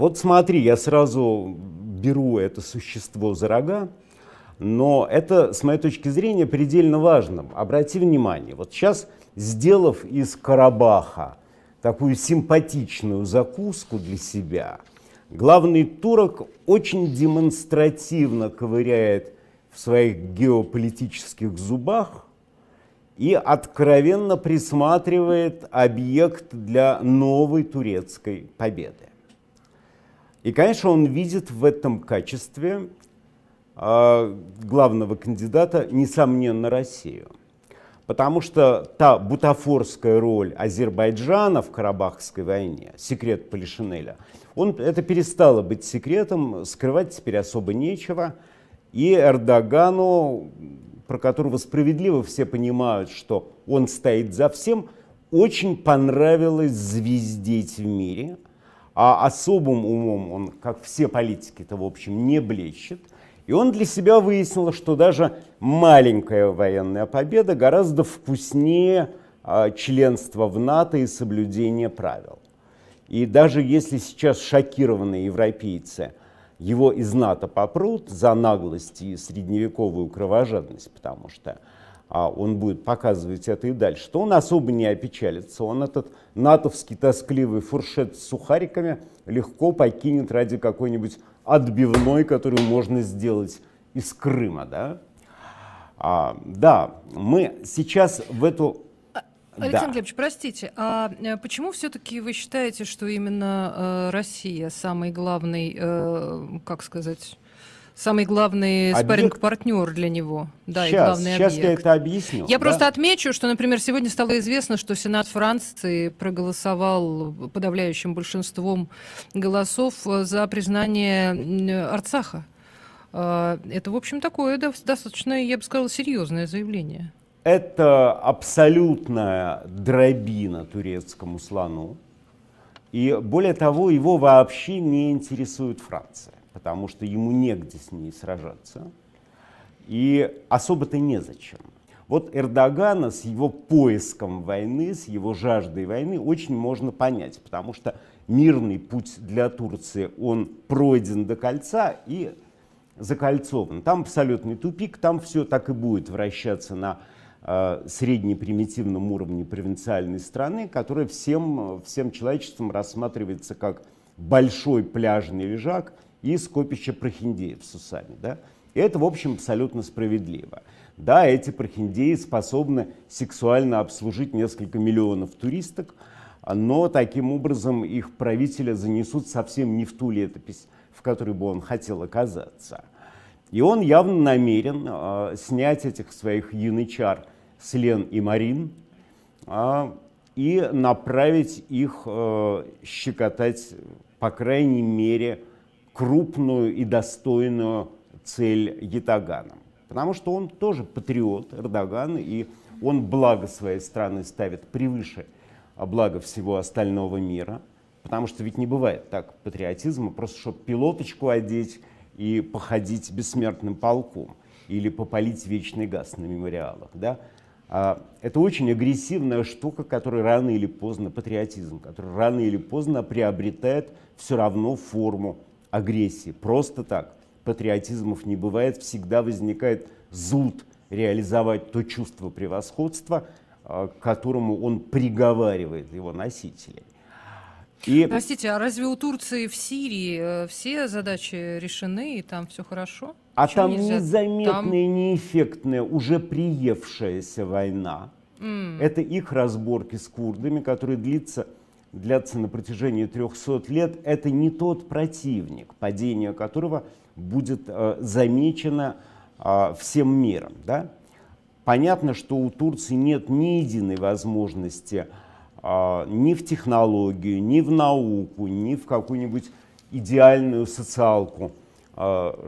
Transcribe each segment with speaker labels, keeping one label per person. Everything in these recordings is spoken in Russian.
Speaker 1: Вот смотри, я сразу беру это существо за рога, но это, с моей точки зрения, предельно важно. Обрати внимание, вот сейчас, сделав из Карабаха такую симпатичную закуску для себя, главный турок очень демонстративно ковыряет в своих геополитических зубах и откровенно присматривает объект для новой турецкой победы. И, конечно, он видит в этом качестве э, главного кандидата, несомненно, Россию. Потому что та бутафорская роль Азербайджана в Карабахской войне, секрет Полишинеля, он, это перестало быть секретом, скрывать теперь особо нечего. И Эрдогану, про которого справедливо все понимают, что он стоит за всем, очень понравилось звездеть в мире – а особым умом он, как все политики-то, в общем, не блещет. И он для себя выяснил, что даже маленькая военная победа гораздо вкуснее а, членства в НАТО и соблюдения правил. И даже если сейчас шокированные европейцы его из НАТО попрут за наглость и средневековую кровожадность, потому что он будет показывать это и дальше, то он особо не опечалится. Он этот натовский тоскливый фуршет с сухариками легко покинет ради какой-нибудь отбивной, которую можно сделать из Крыма. Да, а, да мы сейчас в эту
Speaker 2: а, Александр да. Глебович, простите, а э, почему все-таки вы считаете, что именно э, Россия самый главный, э, как сказать, Самый главный объект... спарринг-партнер для него.
Speaker 1: Да, сейчас, и главный сейчас объект. я это объясню.
Speaker 2: Я да? просто отмечу, что, например, сегодня стало известно, что Сенат Франции проголосовал подавляющим большинством голосов за признание Арцаха. А, это, в общем, такое достаточно, я бы сказала, серьезное заявление.
Speaker 1: Это абсолютная дробина турецкому слону. И более того, его вообще не интересует Франция потому что ему негде с ней сражаться. И особо-то незачем. Вот Эрдогана с его поиском войны, с его жаждой войны очень можно понять, потому что мирный путь для Турции, он пройден до кольца и закольцован. Там абсолютный тупик, там все так и будет вращаться на э, среднепримитивном уровне провинциальной страны, которая всем, всем человечеством рассматривается как большой пляжный лежак – и скопище прохиндеев в Сусане. Да? И это, в общем, абсолютно справедливо. Да, эти прохиндеи способны сексуально обслужить несколько миллионов туристок, но таким образом их правителя занесут совсем не в ту летопись, в которой бы он хотел оказаться. И он явно намерен э, снять этих своих янычар с Лен и Марин э, и направить их э, щекотать, по крайней мере, крупную и достойную цель Ятагана. Потому что он тоже патриот Эрдоган, и он благо своей страны ставит превыше блага всего остального мира. Потому что ведь не бывает так патриотизма, просто чтобы пилоточку одеть и походить бессмертным полком или попалить вечный газ на мемориалах. Да? А, это очень агрессивная штука, которая рано или поздно, патриотизм, который рано или поздно приобретает все равно форму агрессии. Просто так. Патриотизмов не бывает, всегда возникает зуд реализовать то чувство превосходства, а, к которому он приговаривает его носителей.
Speaker 2: И... Простите, а разве у Турции в Сирии э, все задачи решены и там все хорошо?
Speaker 1: А Почему там нельзя? незаметная, там... неэффектная, уже приевшаяся война. Mm. Это их разборки с курдами, которые длится длятся на протяжении 300 лет, это не тот противник, падение которого будет э, замечено э, всем миром. Да? Понятно, что у Турции нет ни единой возможности э, ни в технологию, ни в науку, ни в какую-нибудь идеальную социалку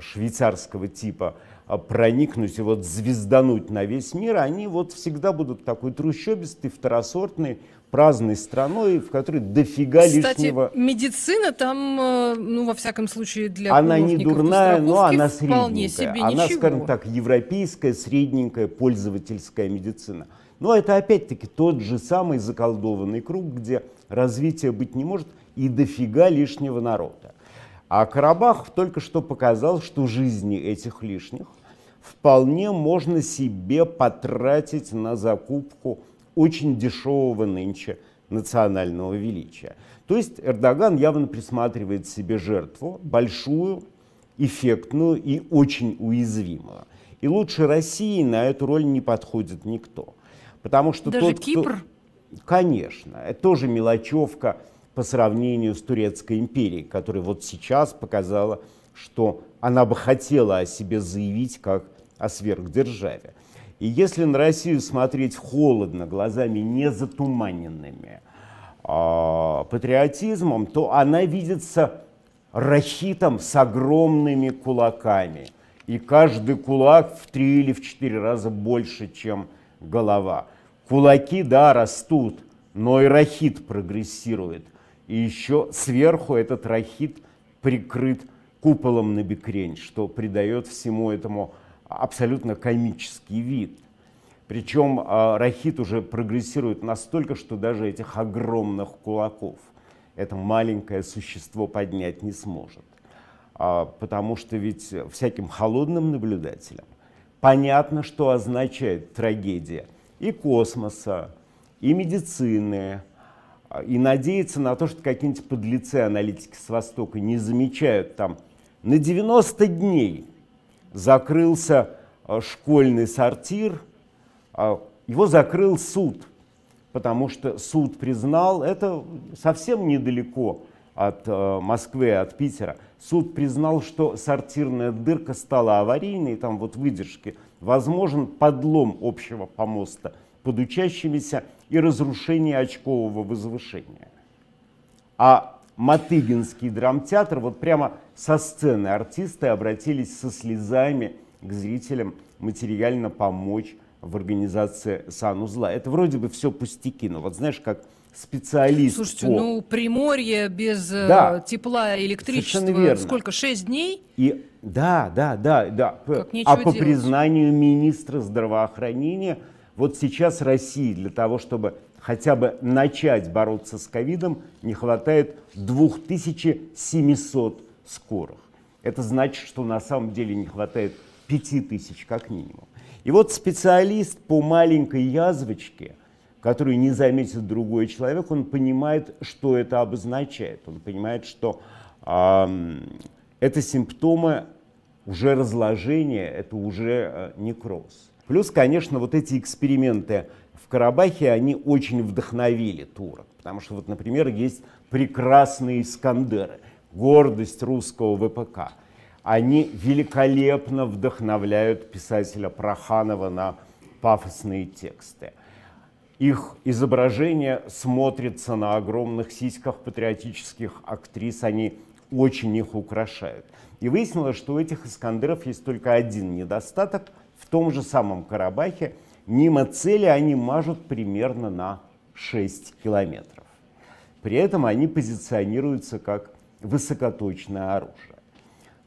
Speaker 1: швейцарского типа проникнуть и вот звездануть на весь мир, они вот всегда будут такой трущобистый, второсортный, праздной страной, в которой дофига
Speaker 2: Кстати,
Speaker 1: лишнего...
Speaker 2: медицина там, э, ну, во всяком случае, для
Speaker 1: Она не дурная, но она средненькая. Себе она, ничего. скажем так, европейская, средненькая пользовательская медицина. Но это опять-таки тот же самый заколдованный круг, где развития быть не может и дофига лишнего народа. А Карабах только что показал, что жизни этих лишних вполне можно себе потратить на закупку очень дешевого нынче национального величия. То есть Эрдоган явно присматривает себе жертву, большую, эффектную и очень уязвимую. И лучше России на эту роль не подходит никто. Потому что
Speaker 2: Даже
Speaker 1: тот,
Speaker 2: Кипр?
Speaker 1: Кто... Конечно, это тоже мелочевка по сравнению с Турецкой империей, которая вот сейчас показала, что она бы хотела о себе заявить как о сверхдержаве. И если на Россию смотреть холодно, глазами не затуманенными а, патриотизмом, то она видится рахитом с огромными кулаками. И каждый кулак в три или в четыре раза больше, чем голова. Кулаки, да, растут, но и рахит прогрессирует. И еще сверху этот рахит прикрыт куполом на бикрень, что придает всему этому абсолютно комический вид. Причем э, рахит уже прогрессирует настолько, что даже этих огромных кулаков это маленькое существо поднять не сможет. А, потому что ведь всяким холодным наблюдателям понятно, что означает трагедия и космоса, и медицины, и надеяться на то, что какие-нибудь подлецы аналитики с Востока не замечают там на 90 дней закрылся э, школьный сортир, а его закрыл суд, потому что суд признал, это совсем недалеко от Москвы, от Питера, суд признал, что сортирная дырка стала аварийной, там вот выдержки, возможен подлом общего помоста под учащимися и разрушение очкового возвышения. А Матыгинский драмтеатр, вот прямо со сцены артисты обратились со слезами к зрителям материально помочь в организации санузла. Это вроде бы все пустяки, но вот знаешь, как специалист.
Speaker 2: Слушайте,
Speaker 1: по...
Speaker 2: ну Приморье без э,
Speaker 1: да,
Speaker 2: тепла и электричества сколько? Шесть дней?
Speaker 1: И да, да, да, да.
Speaker 2: Как
Speaker 1: а по
Speaker 2: делать.
Speaker 1: признанию министра здравоохранения, вот сейчас России для того, чтобы хотя бы начать бороться с ковидом, не хватает 2700 скорых. Это значит, что на самом деле не хватает 5000 как минимум. И вот специалист по маленькой язвочке, которую не заметит другой человек, он понимает, что это обозначает. Он понимает, что э, это симптомы уже разложения, это уже э, некроз. Плюс, конечно, вот эти эксперименты в Карабахе, они очень вдохновили турок. Потому что, вот, например, есть прекрасные Искандеры, гордость русского ВПК. Они великолепно вдохновляют писателя Проханова на пафосные тексты. Их изображение смотрится на огромных сиськах патриотических актрис, они очень их украшают. И выяснилось, что у этих Искандеров есть только один недостаток. В том же самом Карабахе мимо цели они мажут примерно на 6 километров. При этом они позиционируются как высокоточное оружие.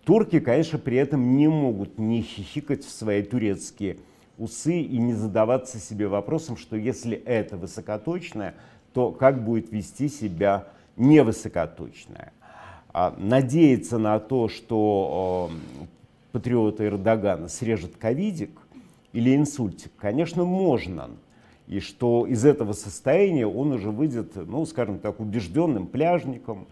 Speaker 1: Турки, конечно, при этом не могут не хихикать в свои турецкие усы и не задаваться себе вопросом, что если это высокоточное, то как будет вести себя невысокоточное. А надеяться на то, что патриоты Эрдогана срежет ковидик или инсультик, конечно, можно. И что из этого состояния он уже выйдет, ну, скажем так, убежденным пляжником,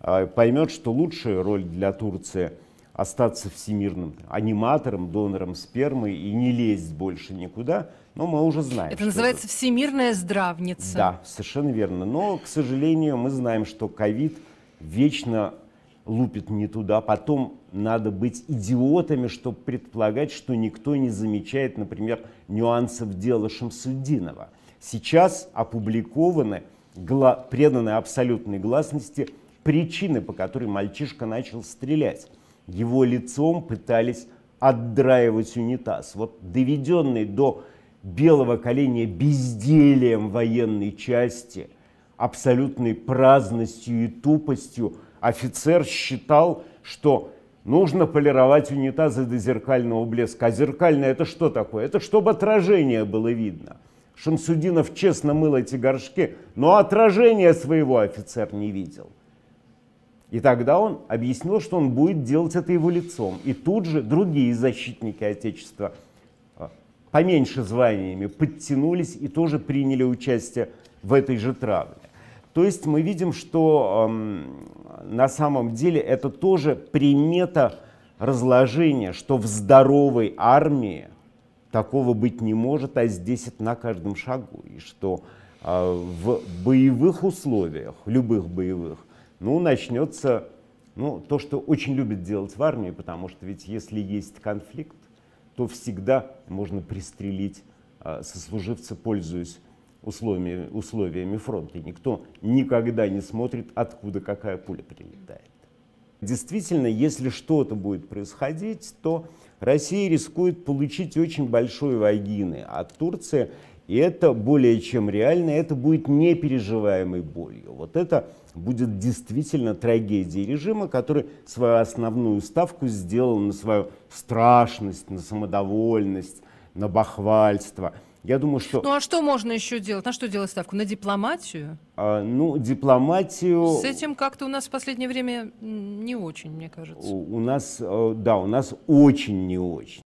Speaker 1: э, поймет, что лучшая роль для Турции – остаться всемирным аниматором, донором спермы и не лезть больше никуда, но мы уже знаем.
Speaker 2: Это называется это... всемирная здравница.
Speaker 1: Да, совершенно верно. Но, к сожалению, мы знаем, что ковид вечно лупит не туда. Потом надо быть идиотами, чтобы предполагать, что никто не замечает, например, нюансов дела Шамсуддинова. Сейчас опубликованы, гла- преданные абсолютной гласности, причины, по которой мальчишка начал стрелять его лицом пытались отдраивать унитаз. Вот доведенный до белого коленя безделием военной части, абсолютной праздностью и тупостью, офицер считал, что нужно полировать унитазы до зеркального блеска. А зеркальное это что такое? Это чтобы отражение было видно. Шамсудинов честно мыл эти горшки, но отражения своего офицер не видел. И тогда он объяснил, что он будет делать это его лицом. И тут же другие защитники Отечества а, поменьше званиями подтянулись и тоже приняли участие в этой же травле. То есть мы видим, что на самом деле это тоже примета разложения, что в здоровой армии такого быть не может, а здесь это на каждом шагу. И что э, в боевых условиях, любых боевых, ну, начнется ну, то, что очень любят делать в армии, потому что ведь если есть конфликт, то всегда можно пристрелить э, сослуживца, пользуясь условиями, условиями фронта. Никто никогда не смотрит, откуда какая пуля прилетает. Действительно, если что-то будет происходить, то Россия рискует получить очень большой вагины от Турции, и это более чем реально, это будет непереживаемой болью. Вот это будет действительно трагедией режима, который свою основную ставку сделал на свою страшность, на самодовольность, на бахвальство – я думаю, что...
Speaker 2: Ну а что можно еще делать? На что делать ставку? На дипломатию?
Speaker 1: А, ну, дипломатию...
Speaker 2: С этим как-то у нас в последнее время не очень, мне кажется.
Speaker 1: У, у нас, э, да, у нас очень не очень.